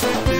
Peace.